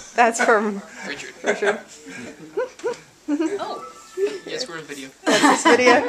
That's from Richard. Richard. oh, Yes, we're in video. That's this video.